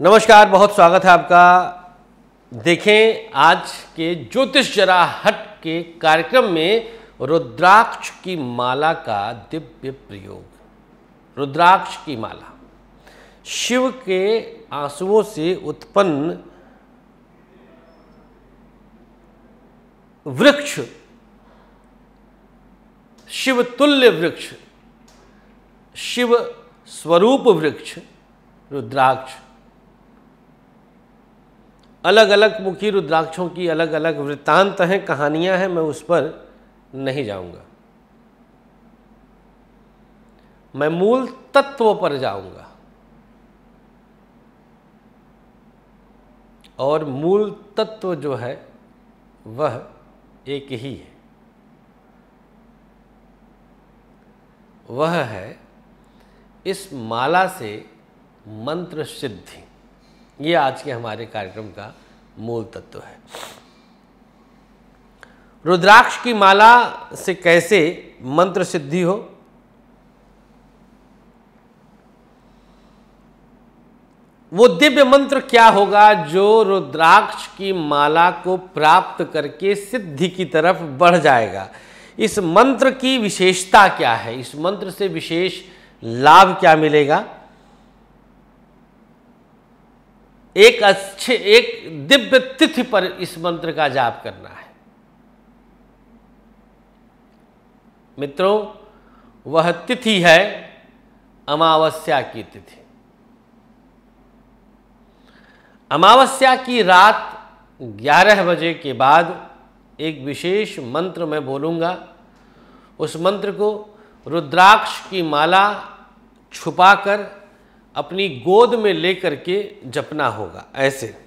नमस्कार, बहुत स्वागत है आपका। देखें आज के ज्योतिष जरा हट के कार्यक्रम में रुद्राक्ष की माला का दिव्य प्रयोग। रुद्राक्ष की माला। शिव के आंसुओं से उत्पन्न वृक्ष, शिव तुल्य वृक्ष, शिव स्वरूप वृक्ष, रुद्राक्ष अलग अलग मुखी रुद्राक्षों की अलग अलग वृत्तांत हैं, कहानियाँ हैं, मैं उस पर नहीं जाऊँगा। मैं मूल तत्व पर जाऊँगा। और मूल तत्व जो है, वह एक ही है। वह है, इस माला से मंत्र सिद्धि। ये आज के हमारे कार्यक्रम का मूल तत्व है। रुद्राक्ष की माला से कैसे मंत्र सिद्धि हो? वो दिव्य मंत्र क्या होगा जो रुद्राक्ष की माला को प्राप्त करके सिद्धि की तरफ़ बढ़ जाएगा? इस मंत्र की विशेषता क्या है? इस मंत्र से विशेष लाभ क्या मिलेगा? एक अच्छे, एक दिव्य तिथि पर इस मंत्र का जाप करना है। मित्रों, वह तिथि है अमावस्या की तिथि। अमावस्या की रात 11 बजे के बाद एक विशेष मंत्र मैं बोलूँगा। उस मंत्र को रुद्राक्ष की माला छुपाकर अपनी गोद में लेकर के जपना होगा, ऐसे।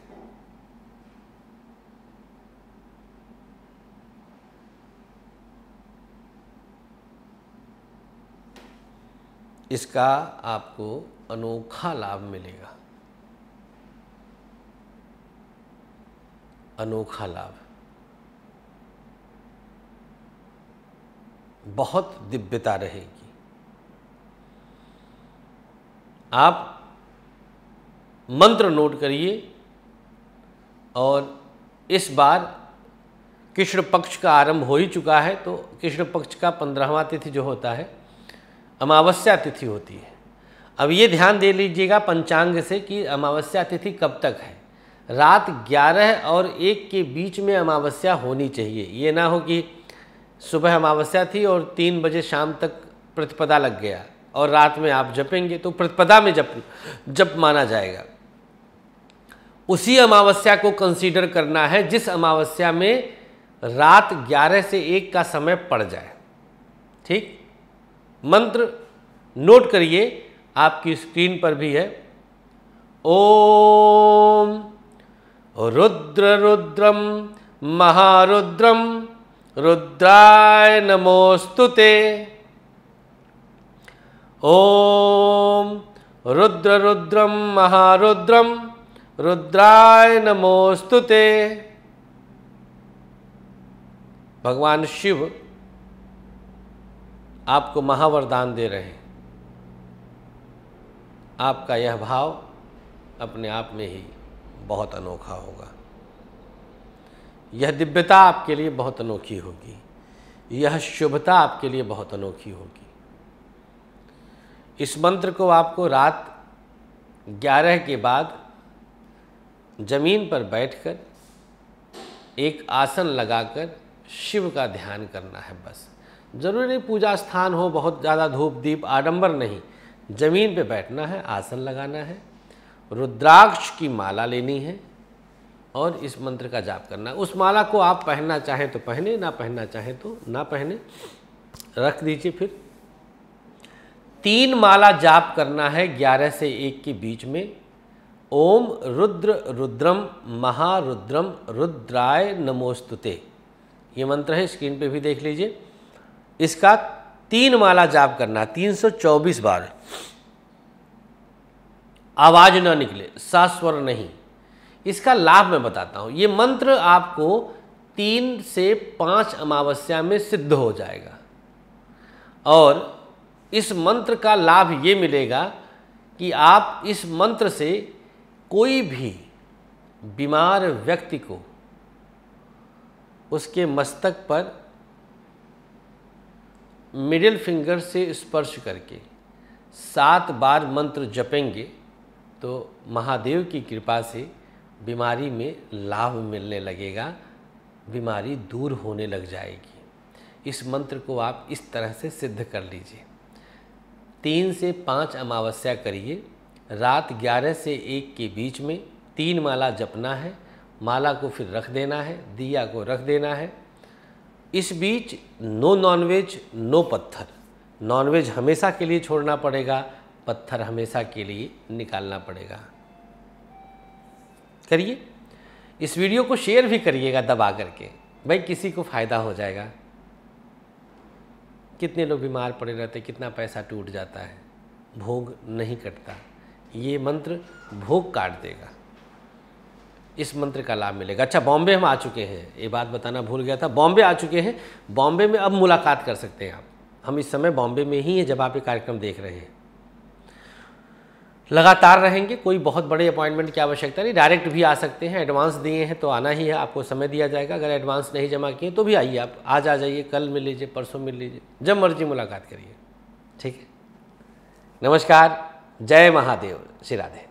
इसका आपको अनोखा लाभ मिलेगा। अनोखा लाभ। बहुत दिव्यता रहेगी। आप मंत्र नोट करिए और इस बार कृष्ण पक्ष का आरंभ हो ही चुका है तो कृष्ण पक्ष का पंद्रहवा तिथि जो होता है, अमावस्या तिथि होती है। अब ये ध्यान दे लीजिएगा पंचांग से कि अमावस्या तिथि कब तक है। रात 11 और एक के बीच में अमावस्या होनी चाहिए। ये ना हो कि सुबह अमावस्या थी और तीन बजे शाम तक प्रतिपदा लग गया। और रात में आप जपेंगे तो प्रतिपदा में जप जप माना जाएगा। उसी अमावस्या को कंसीडर करना है जिस अमावस्या में रात 11 से 1 का समय पड़ जाए। ठीक? मंत्र नोट करिए, आपकी स्क्रीन पर भी है। ओम रुद्र रुद्रम महारुद्रम रुद्राय नमोस्तुते। ओम रुद्र रुद्रम महारुद्रम रुद्राय नमोस्तुते भगवान शिव आपको महावरदान दे रहे हैं। आपका यह भाव अपने आप में ही बहुत अनोखा होगा। यह दिव्यता आपके लिए बहुत अनोखी होगी। यह शुभता आपके लिए बहुत अनोखी होगी। इस मंत्र को आपको रात 11 के बाद ज़मीन पर बैठकर एक आसन लगाकर शिव का ध्यान करना है बस। ज़रूरी नहीं पूजा स्थान हो, बहुत ज़्यादा धूप दीप आडंबर नहीं। ज़मीन पे बैठना है, आसन लगाना है, रुद्राक्ष की माला लेनी है और इस मंत्र का जाप करना। उस माला को आप पहनना चाहें तो पहने, ना पहनना चाहें तो ना पहने, रख दीजिए फिर। तीन माला जाप करना है ग्यारह से एक के बीच में। ओम रुद्र रुद्रम महारुद्रम रुद्राय नमोस्तुते। ये मंत्र है, स्क्रीन पे भी देख लीजिए। इसका तीन माला जाप करना, तीन सौ चौबीस बार। आवाज़ न निकले सास्वर नहीं। इसका लाभ मैं बताता हूँ। ये मंत्र आपको तीन से पाँच अमावस्या में सिद्ध हो जाएगा। और इस मंत्र का लाभ ये मिलेगा कि आप इस मंत्र से कोई भी बीमार व्यक्ति को उसके मस्तक पर मिडिल फिंगर से स्पर्श करके सात बार मंत्र जपेंगे तो महादेव की कृपा से बीमारी में लाभ मिलने लगेगा, बीमारी दूर होने लग जाएगी। इस मंत्र को आप इस तरह से सिद्ध कर लीजिए। तीन से पाँच अमावस्या करिए। रात ग्यारह से एक के बीच में तीन माला जपना है। माला को फिर रख देना है, दिया को रख देना है। इस बीच नो नॉनवेज, नो पत्थर। नॉनवेज हमेशा के लिए छोड़ना पड़ेगा, पत्थर हमेशा के लिए निकालना पड़ेगा। करिए। इस वीडियो को शेयर भी करिएगा दबा करके। भाई, किसी को फ़ायदा हो जाएगा। कितने लोग बीमार पड़े रहते कितना पैसा टूट जाता है, भोग नहीं कटता। ये मंत्र भोग काट देगा। इस मंत्र का लाभ मिलेगा। अच्छा बॉम्बे हम आ चुके हैं। ये बात बताना भूल गया था। बॉम्बे आ चुके हैं। बॉम्बे में अब मुलाकात कर सकते हैं आप। हम इस समय बॉम्बे में ही हैं, जब आप ये कार्यक्रम देख रहे हैं। लगातार रहेंगे, कोई बहुत बड़े अपॉइंटमेंट की आवश्यकता नहीं। डायरेक्ट भी आ सकते हैं, एडवांस दिए हैं तो आना ही है, आपको समय दिया जाएगा। अगर एडवांस नहीं जमा किए तो भी आइए आप, आज आ जाइए, कल मिल लीजिए, परसों मिल लीजिए, जब मर्ज़ी मुलाकात करिए। ठीक है? नमस्कार, जय महादेव, श्री राधे।